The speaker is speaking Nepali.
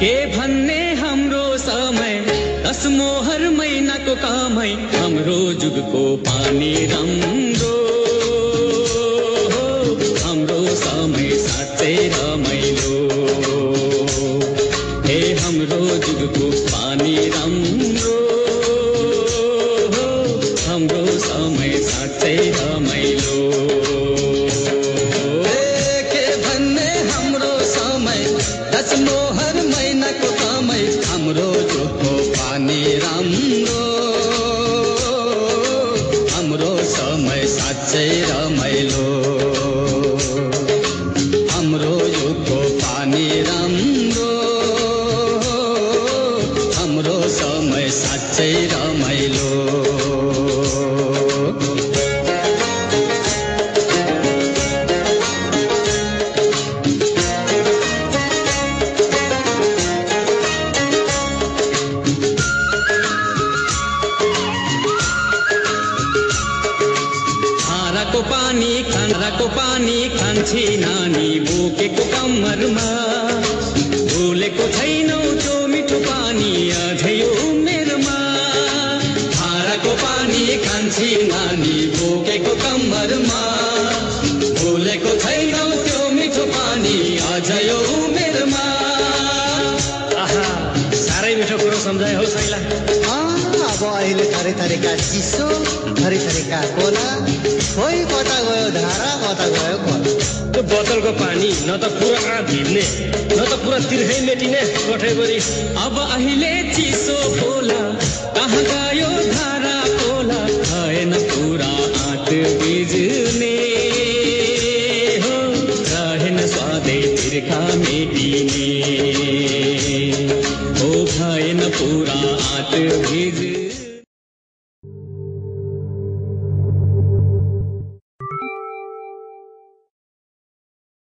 के भन्ने हाम्रो समय? दस मोहर महिनाको कामै हाम्रो जुगको पानी राम्रो हाम्रो समय साँच्चै रमाइलो हे। हाम्रो जुगको पानी राम्रो हाम्रो समय साँच्चै रमाइलो जोको पानी राम्रो। हाम्रो समय साँच्चै रमाइलो। हाम्रो युगको पानी राम्रो। हाम्रो समय साँच्चै रमाइलो। खाराको पानी खान्छे नानी बोकेको कम्मरमा। भुलेको छैनौ त्यो मिठो पानी अझै उमेरमा। धाराको पानी खान्छी नानी बोकेको कम्मरमा। भुलेको छैनौ त्यो मिठो पानी अझ उमेरमा। आहा साह्रै मिठो कुरो सम्झाए हौ अँ, अब अहिले थरी थरीका चिसो थरी थरीका कोला खोइ कता गयो धारा कता गयो खोला त्यो बोतलको पानी न त पुरा भिज्ने न त पुरा तिर्खै मेटिने कोठेगरी। अब अहिले चिसो खोला कहाँ गयो धारा खोला भएन पुरा आँट बिज्ने। हो रहेन स्वादै तिर्खा मेटिने। हो भएन पुरा आँट बिज्ने।